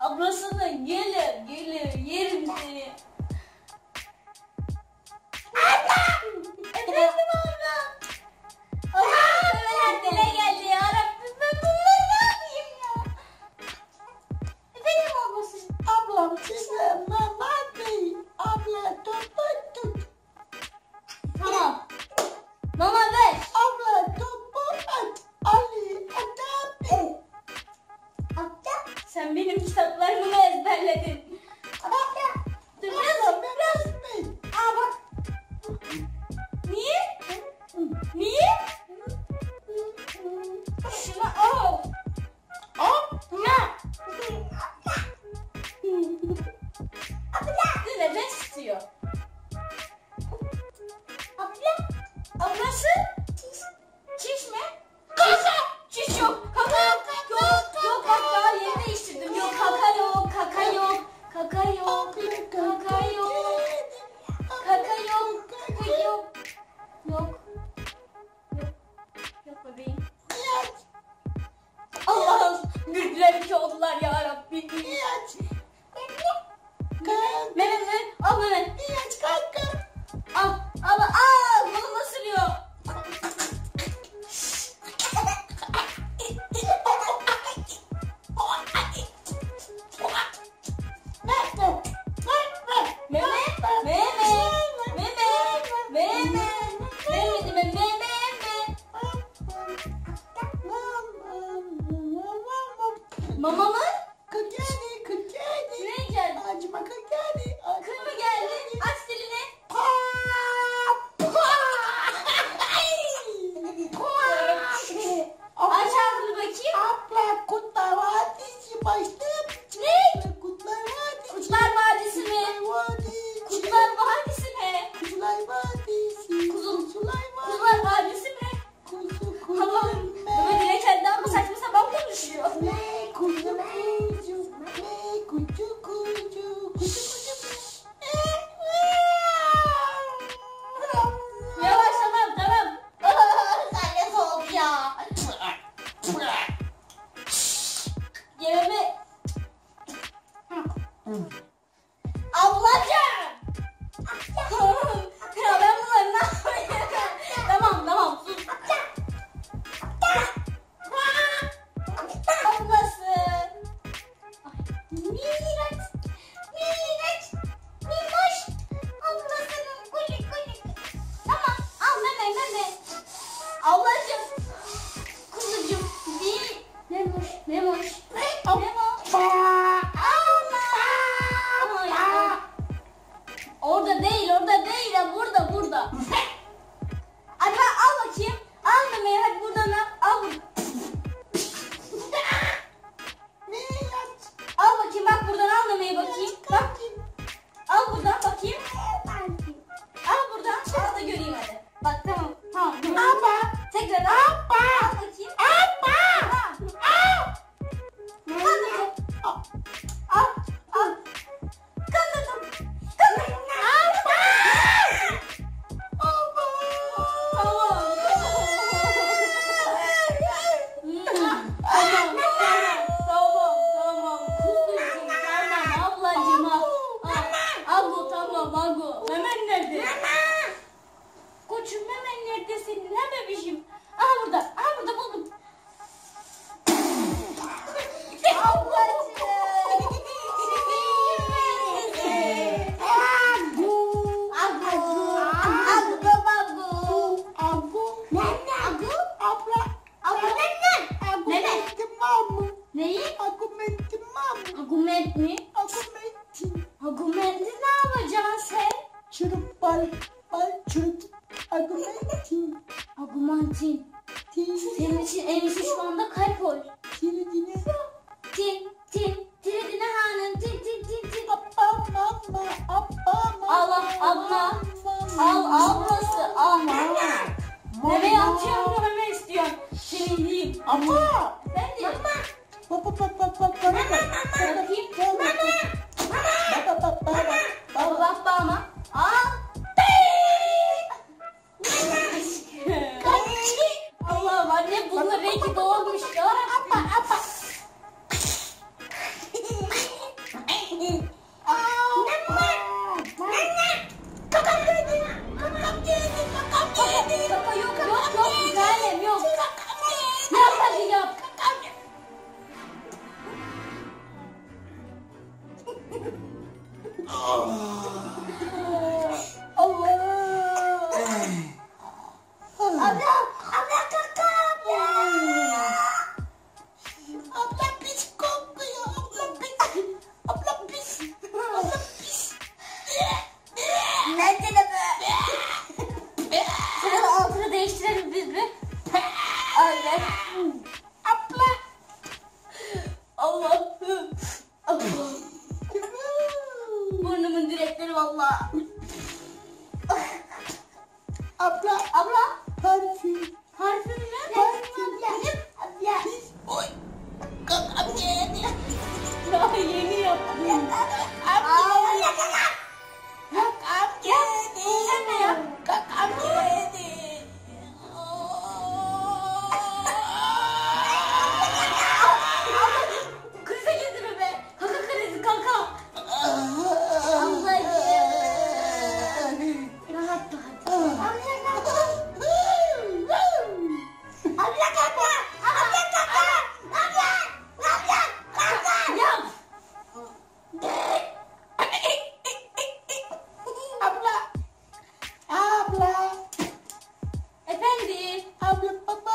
Ablasına gelir gelir yerim seni. Anne! Efendim Mehmet, Al Mehmet. İlaç kanka. Al, al, al. Bunu nasıl yiyor? Mama mı? I'll let you. Neyi? Argumentim var. Argument mi? Argumentim. Argumenti ne yapacaksın sen? Çırp bal, bal çırp. Argumentim. Argumentim. Senin için en iyisi şu anda kalp ol. Tiridine. Tim, tim. Tiridine hanım. Tim, tim, tim, tim. Abba, abba, abba. Allah, abla. Al, ablası, al. Meme atıyorum, meme istiyorum. Senin değil. Ama. Có 不不 Um, lot. Efendim. Abla